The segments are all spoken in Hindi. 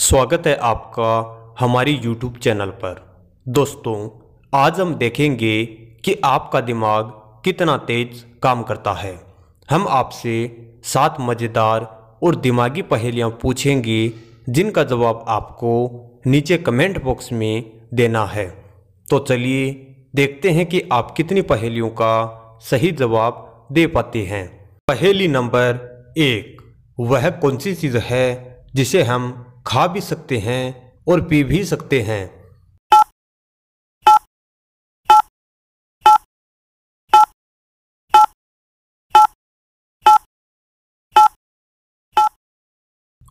स्वागत है आपका हमारी YouTube चैनल पर। दोस्तों, आज हम देखेंगे कि आपका दिमाग कितना तेज काम करता है। हम आपसे सात मज़ेदार और दिमागी पहेलियाँ पूछेंगे, जिनका जवाब आपको नीचे कमेंट बॉक्स में देना है। तो चलिए देखते हैं कि आप कितनी पहेलियों का सही जवाब दे पाते हैं। पहेली नंबर एक, वह कौन सी चीज़ है जिसे हम खा भी सकते हैं और पी भी सकते हैं।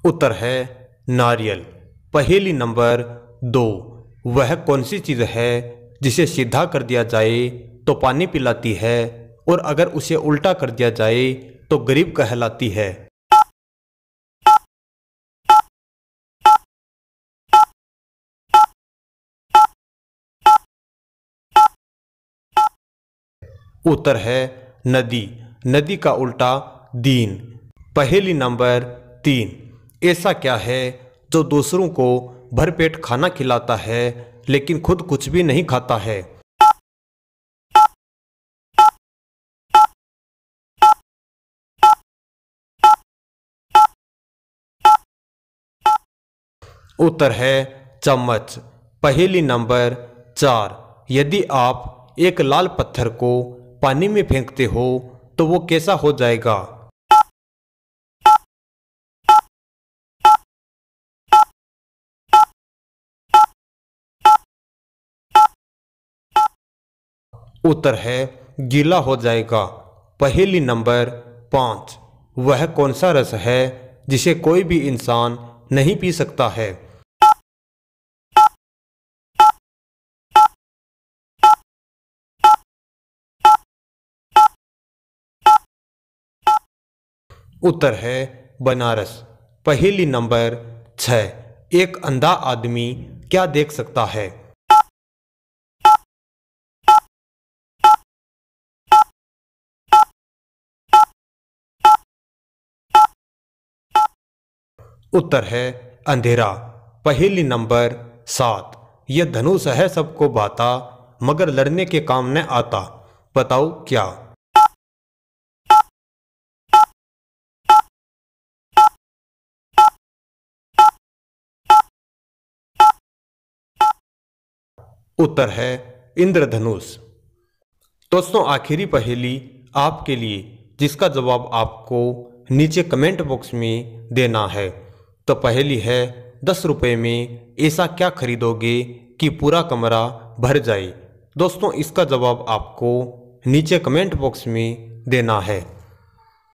उत्तर है, नारियल। पहेली नंबर दो। वह कौन सी चीज़ है जिसे सीधा कर दिया जाए तो पानी पिलाती है और अगर उसे उल्टा कर दिया जाए तो गरीब कहलाती है। उत्तर है नदी। नदी का उल्टा दीन। पहेली नंबर तीन। ऐसा क्या है जो दूसरों को भरपेट खाना खिलाता है, लेकिन खुद कुछ भी नहीं खाता है? उत्तर है चम्मच। पहेली नंबर चार। यदि आप एक लाल पत्थर को पानी में फेंकते हो तो वो कैसा हो जाएगा? उत्तर है, गीला हो जाएगा। पहली नंबर पाँच। वह कौन सा रस है जिसे कोई भी इंसान नहीं पी सकता है? उत्तर है बनारस। पहेली नंबर छः। एक अंधा आदमी क्या देख सकता है? उत्तर है अंधेरा। पहेली नंबर सात। यह धनुष है सबको बाता, मगर लड़ने के काम न आता। बताओ क्या? उत्तर है इंद्रधनुष। दोस्तों, आखिरी पहेली आपके लिए, जिसका जवाब आपको नीचे कमेंट बॉक्स में देना है। तो पहेली है, दस रुपये में ऐसा क्या खरीदोगे कि पूरा कमरा भर जाए? दोस्तों, इसका जवाब आपको नीचे कमेंट बॉक्स में देना है।